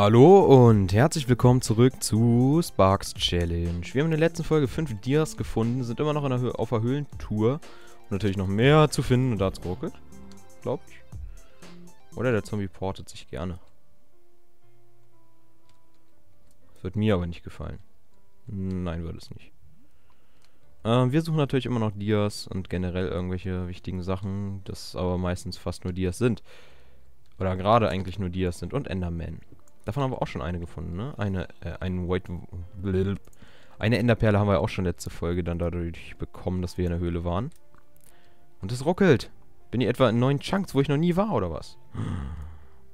Hallo und herzlich willkommen zurück zu Sparks Challenge. Wir haben in der letzten Folge 5 Dias gefunden, sind immer noch der auf der Höhlentour. Und natürlich noch mehr zu finden und da hat's geruckelt. Glaub ich. Oder der Zombie portet sich gerne. Das wird mir aber nicht gefallen. Nein, würde es nicht. Ähm, wir suchen natürlich immer noch Dias und generell irgendwelche wichtigen Sachen, das aber meistens fast nur Dias sind. Oder gerade eigentlich nur Dias sind und Enderman. Davon haben wir auch schon eine gefunden, ne? Eine, äh, einen White... Blilb. Eine Enderperle haben wir auch schon letzte Folge dann dadurch bekommen, dass wir in der Höhle waren. Und es ruckelt. Bin ich etwa in neuen Chunks, wo ich noch nie war, oder was?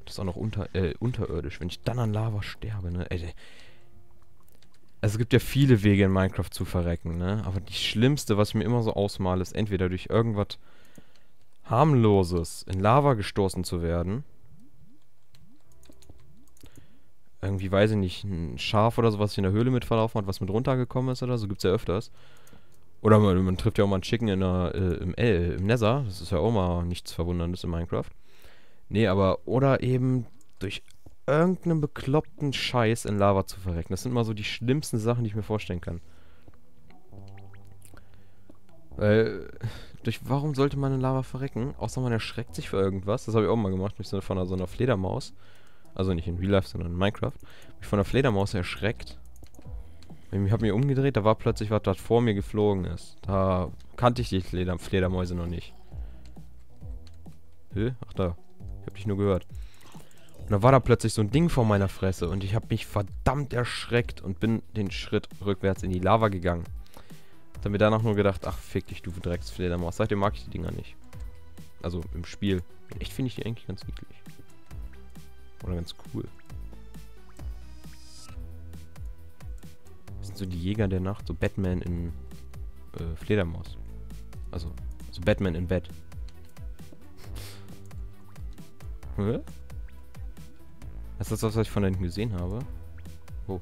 Das ist auch noch unter, äh, unterirdisch, wenn ich dann an Lava sterbe, ne? Ey, also es gibt ja viele Wege in Minecraft zu verrecken, ne? Aber die schlimmste, was ich mir immer so ausmale, ist entweder durch irgendwas harmloses in Lava gestoßen zu werden irgendwie, weiß ich nicht, ein Schaf oder so, was sich in der Höhle mit verlaufen hat, was mit runtergekommen ist oder so, gibt's ja öfters. Oder man, man trifft ja auch mal einen Chicken in der, äh, im, äh, im Nether, das ist ja auch mal nichts Verwunderndes in Minecraft. Nee, aber, oder eben durch irgendeinen bekloppten Scheiß in Lava zu verrecken. Das sind mal so die schlimmsten Sachen, die ich mir vorstellen kann. Weil, durch warum sollte man in Lava verrecken? Außer man erschreckt sich für irgendwas. Das habe ich auch mal gemacht, mit von so einer Fledermaus. Also nicht in Real Life, sondern in Minecraft. Mich von der Fledermaus erschreckt. Ich habe mich umgedreht, da war plötzlich was, das vor mir geflogen ist. Da kannte ich die Fleder Fledermäuse noch nicht. Hä? Ach da. Ich habe dich nur gehört. Und da war da plötzlich so ein Ding vor meiner Fresse und ich habe mich verdammt erschreckt und bin den Schritt rückwärts in die Lava gegangen. Hab mir danach nur gedacht, ach fick dich, du Drecksfledermaus. Seitdem mag ich die Dinger nicht. Also im Spiel. Echt finde ich die eigentlich ganz niedlich. Oder ganz cool. Das sind so die Jäger der Nacht, so Batman in äh, Fledermaus. Also, so Batman in Bett. Hä? Ist das das, was ich von da hinten gesehen habe? Oh.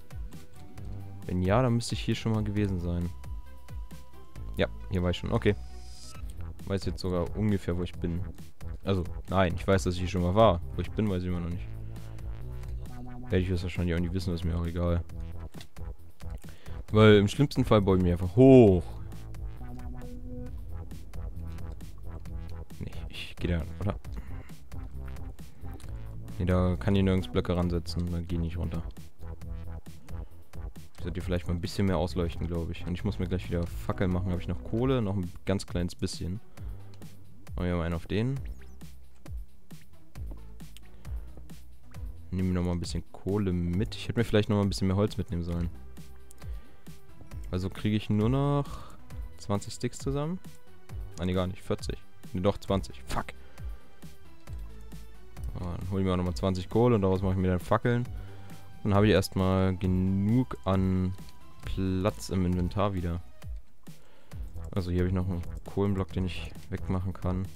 Wenn ja, dann müsste ich hier schon mal gewesen sein. Ja, hier war ich schon. Okay. Weiß jetzt sogar ungefähr, wo ich bin. Also, nein, ich weiß, dass ich hier schon mal war. Wo ich bin, weiß ich immer noch nicht. Werde ich das wahrscheinlich auch nicht wissen, ist mir auch egal. Weil im schlimmsten Fall ich mich einfach hoch. Nee, ich gehe da, oder? Nee, da kann ich nirgends Blöcke ransetzen, dann gehe ich nicht runter. Ich sollte vielleicht mal ein bisschen mehr ausleuchten, glaube ich. Und ich muss mir gleich wieder Fackeln machen. Habe ich noch Kohle? Noch ein ganz kleines bisschen. Machen wir mal einen auf den. Nehmen wir noch mal ein bisschen Kohle mit. Ich hätte mir vielleicht noch mal ein bisschen mehr Holz mitnehmen sollen. Also kriege ich nur noch 20 Sticks zusammen. Ah, nee, gar nicht. 40. Ne, doch, 20. Fuck. Dann hole ich mir auch nochmal 20 Kohle und daraus mache ich mir dann Fackeln. Dann habe ich erstmal genug an Platz im Inventar wieder. Also hier habe ich noch einen Kohlenblock, den ich wegmachen kann.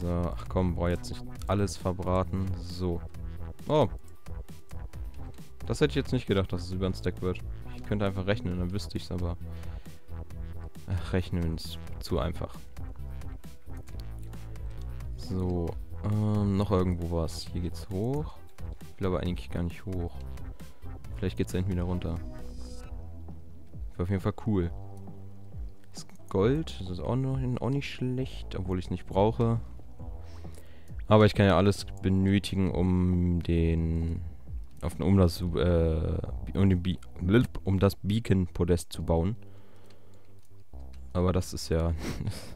So, ach komm, brauche jetzt nicht alles verbraten. So. Oh. Das hätte ich jetzt nicht gedacht, dass es über ein Stack wird. Ich könnte einfach rechnen, dann wüsste ich es aber. Ach, rechnen ist zu einfach. So. Ähm, noch irgendwo was. Hier geht's hoch. Ich will aber eigentlich gar nicht hoch. Vielleicht geht's da hinten wieder runter. Wäre auf jeden Fall cool. Das Gold, das ist auch, noch, auch nicht schlecht, obwohl ich es nicht brauche. Aber ich kann ja alles benötigen, um den auf, um das äh, um, den um das Beacon Podest zu bauen. Aber das ist ja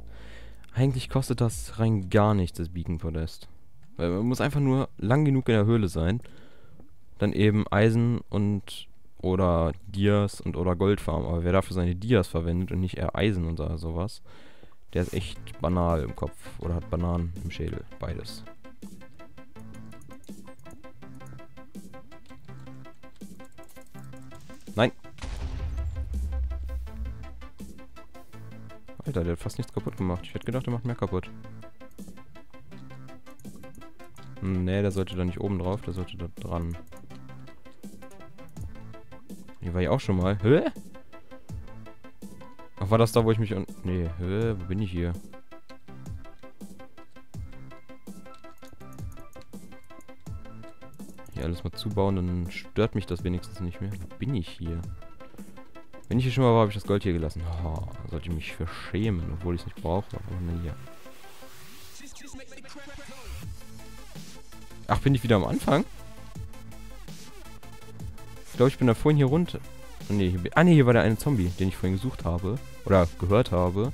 eigentlich kostet das rein gar nichts das Beacon Podest. Weil man muss einfach nur lang genug in der Höhle sein, dann eben Eisen und oder Dias und oder Gold farmen. Aber wer dafür seine Dias verwendet und nicht eher Eisen und sowas, der ist echt banal im Kopf oder hat Bananen im Schädel. Beides. Nein. Alter, der hat fast nichts kaputt gemacht. Ich hätte gedacht, er macht mehr kaputt. Hm, nee, der sollte da nicht oben drauf, der sollte da dran. Hier war ich auch schon mal. Hä? Ach, war das da, wo ich mich... Nee, hä? Wo bin ich hier? hier alles mal zubauen, dann stört mich das wenigstens nicht mehr. Wo bin ich hier? Wenn ich hier schon mal war, habe ich das Gold hier gelassen. Oh, sollte ich mich für schämen, obwohl ich es nicht brauche. Aber na hier. Ach, bin ich wieder am Anfang? Ich glaube, ich bin da vorhin hier runter. Nee, hier, ah, nee, hier war der eine Zombie, den ich vorhin gesucht habe. Oder gehört habe.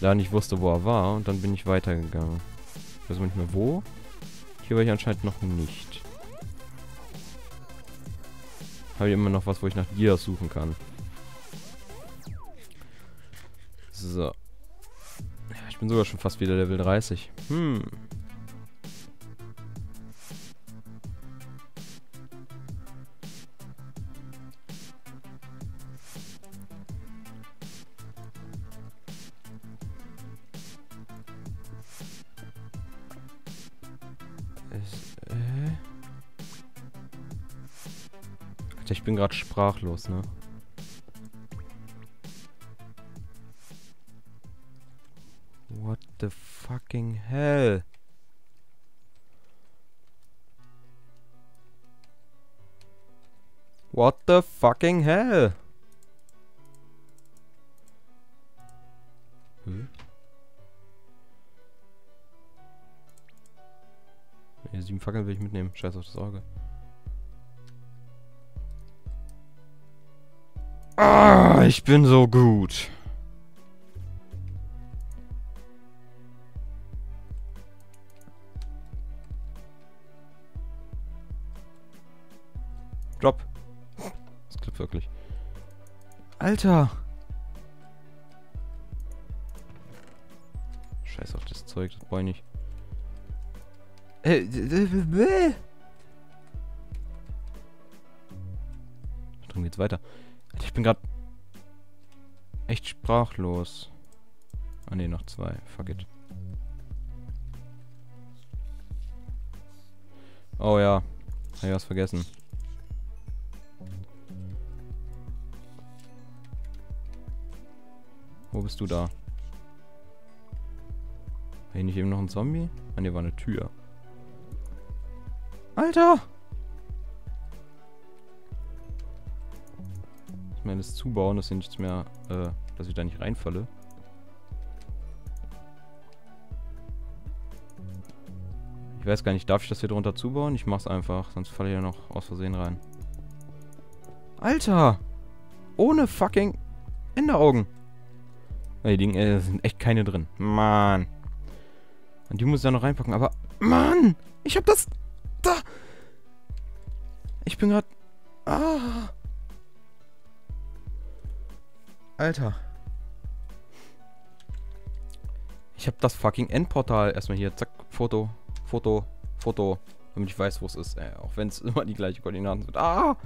Da nicht wusste, wo er war. Und dann bin ich weitergegangen. Ich weiß nicht mehr wo. Hier war ich anscheinend noch nicht. Habe ich immer noch was, wo ich nach Gears suchen kann. So. Ich bin sogar schon fast wieder Level 30. Hm. Bin gerade sprachlos, ne? What the fucking hell? What the fucking hell? Hm? Nee, sieben Fackeln will ich mitnehmen. Scheiß auf das Auge. Ah, ich bin so gut. Drop. Das klappt wirklich. Alter. Scheiß auf das Zeug, das brauche ich nicht. Äh, Drin geht's weiter. Ich bin gerade echt sprachlos. Ah ne, noch zwei. Fuck it. Oh ja. Hab ich was vergessen. Wo bist du da? War hier nicht eben noch ein Zombie? Ah ne, war eine Tür. Alter! Mir alles zubauen, dass ich nichts mehr, äh, dass ich da nicht reinfalle. Ich weiß gar nicht, darf ich das hier drunter zubauen? Ich mach's einfach, sonst falle ich ja noch aus Versehen rein. Alter! Ohne fucking Enderaugen. Die liegen, äh, sind echt keine drin. Mann. Und die muss ich da noch reinpacken, aber... Mann! Ich hab das... Da! Ich bin gerade... Ah! Alter. Ich habe das fucking Endportal erstmal hier. Zack, Foto, Foto, Foto. Damit ich weiß, wo es ist. Äh, auch wenn es immer die gleiche Koordinaten sind. Ah!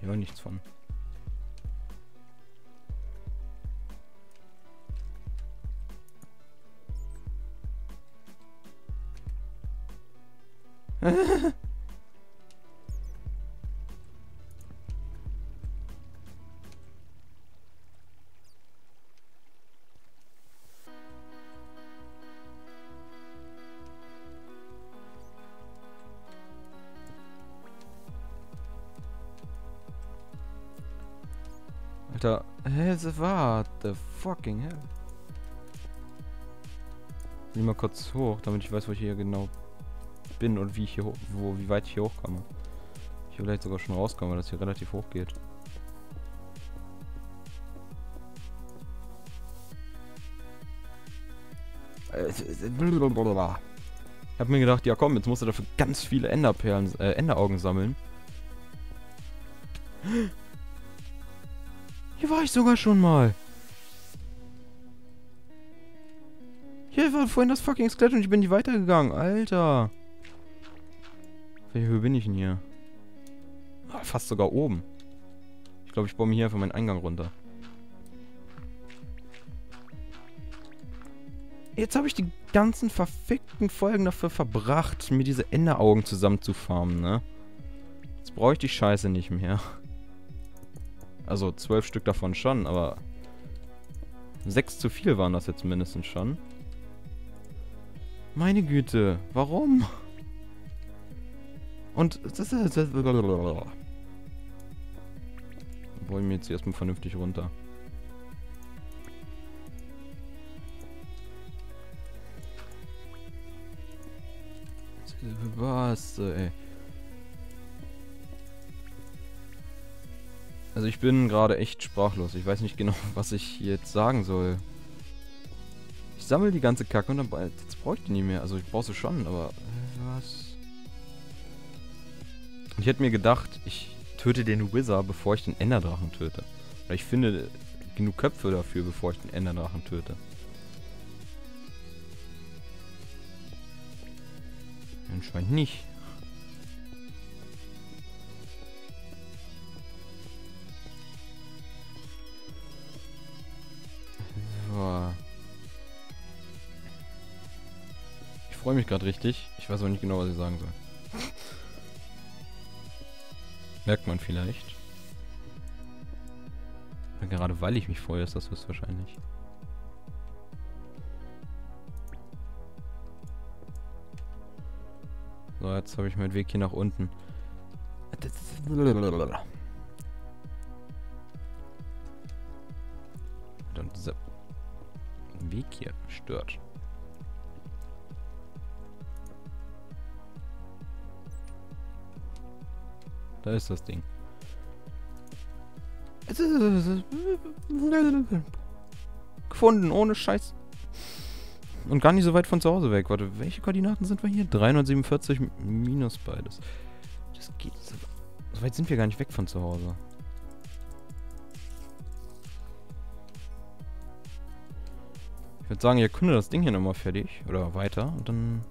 Ich höre nichts von. Alter, hä, what the fucking hell? Ich mal kurz hoch, damit ich weiß, wo ich hier genau bin und wie ich hier wo, wie weit ich hier hochkomme. Ich will vielleicht sogar schon rauskommen, weil das hier relativ hoch geht. Ich hab mir gedacht, ja komm, jetzt musst du dafür ganz viele Enderperlen, äh, Enderaugen sammeln. Hier war ich sogar schon mal. Hier war vorhin das fucking Skelett und ich bin nicht weitergegangen. Alter. Welche Höhe bin ich denn hier? Ah, fast sogar oben. Ich glaube, ich baue mir hier einfach meinen Eingang runter. Jetzt habe ich die ganzen verfickten Folgen dafür verbracht, mir diese Enderaugen zusammenzufarmen, ne? Jetzt brauche ich die Scheiße nicht mehr. Also zwölf Stück davon schon, aber sechs zu viel waren das jetzt mindestens schon. Meine Güte, warum? Und. Wollen wir jetzt erstmal vernünftig runter. Was, ey? Also ich bin gerade echt sprachlos. Ich weiß nicht genau, was ich jetzt sagen soll. Ich sammle die ganze Kacke und dann jetzt brauche ich die nicht mehr. Also ich brauche sie schon, aber äh, was? Ich hätte mir gedacht, ich töte den Wizard, bevor ich den Enderdrachen töte. Oder ich finde genug Köpfe dafür, bevor ich den Enderdrachen töte. Anscheinend nicht. Ich freue mich gerade richtig. Ich weiß auch nicht genau, was ich sagen soll. Merkt man vielleicht. Gerade weil ich mich freue, ist das wahrscheinlich. So, jetzt habe ich meinen Weg hier nach unten. Dann dieser Weg hier stört. Da ist das Ding. Gefunden, ohne Scheiß. Und gar nicht so weit von zu Hause weg. Warte, welche Koordinaten sind wir hier? 347 minus beides. Das geht. So, so weit sind wir gar nicht weg von zu Hause. Ich würde sagen, ihr kunde das Ding hier nochmal fertig. Oder weiter. Und dann.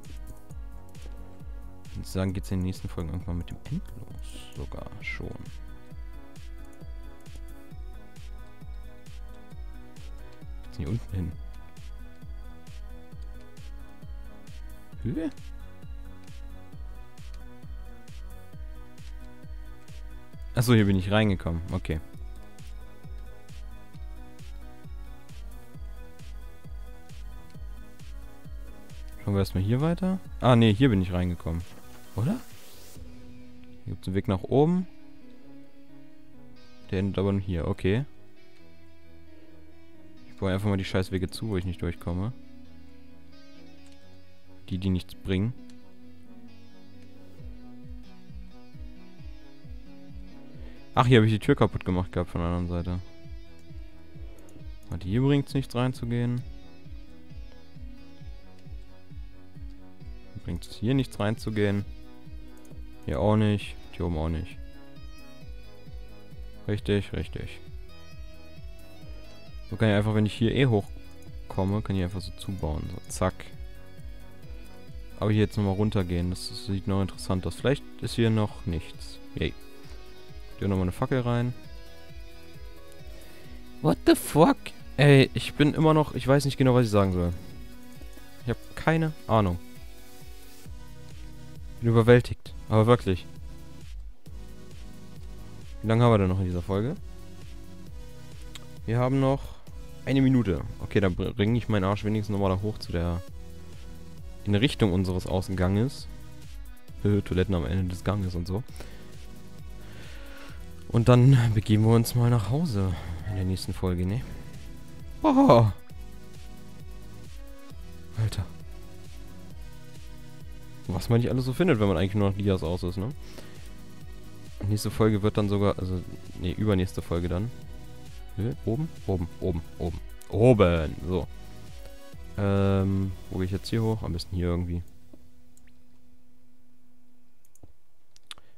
Würde sagen, geht es in den nächsten Folgen irgendwann mit dem End los. Sogar schon. Jetzt hier unten hin. Höhe? Achso, hier bin ich reingekommen. Okay. Schauen wir erstmal hier weiter. Ah, nee, hier bin ich reingekommen. Oder? Hier gibt es einen Weg nach oben. Der endet aber nur hier. Okay. Ich baue einfach mal die Scheißwege zu, wo ich nicht durchkomme. Die, die nichts bringen. Ach, hier habe ich die Tür kaputt gemacht gehabt von der anderen Seite. Warte, hier bringt es nichts reinzugehen. Bringt es hier nichts reinzugehen. Hier auch nicht. Hier oben auch nicht. Richtig, richtig. So kann ich einfach, wenn ich hier eh hochkomme, kann ich einfach so zubauen. So, zack. Aber hier jetzt nochmal runtergehen. Das, das, sieht noch interessant aus. Vielleicht ist hier noch nichts. Yay. Hier nochmal eine Fackel rein. What the fuck? Ey, ich bin immer noch... Ich weiß nicht genau, was ich sagen soll. Ich habe keine Ahnung. Bin überwältigt. Aber wirklich. Wie lange haben wir denn noch in dieser Folge? Wir haben noch eine Minute. Okay, dann bringe ich meinen Arsch wenigstens nochmal da hoch zu der in Richtung unseres Außenganges. Toiletten am Ende des Ganges und so. Und dann begeben wir uns mal nach Hause in der nächsten Folge, ne? Oh. Alter. Was man nicht alles so findet, wenn man eigentlich nur nach Dias aus ist, ne? Nächste Folge wird dann sogar, also, ne, übernächste Folge dann. Oben? Oben, oben, oben. Oben, so. Ähm, wo gehe ich jetzt hier hoch? Am besten hier irgendwie.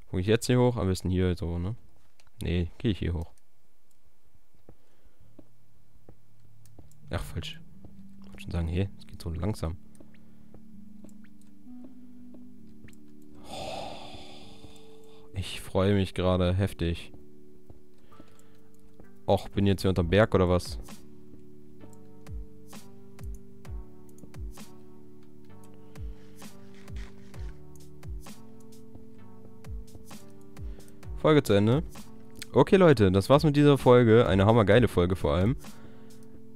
Wo gehe ich jetzt hier hoch? Am besten hier so, ne? Nee, gehe ich hier hoch. Ach, falsch. Ich wollte schon sagen, hey, es geht so langsam. Ich freue mich gerade heftig. Och, bin jetzt hier unterm Berg oder was? Folge zu Ende. Okay, Leute, das war's mit dieser Folge. Eine hammergeile Folge vor allem.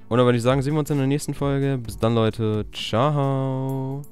Und dann würde ich sagen, sehen wir uns in der nächsten Folge. Bis dann, Leute. Ciao.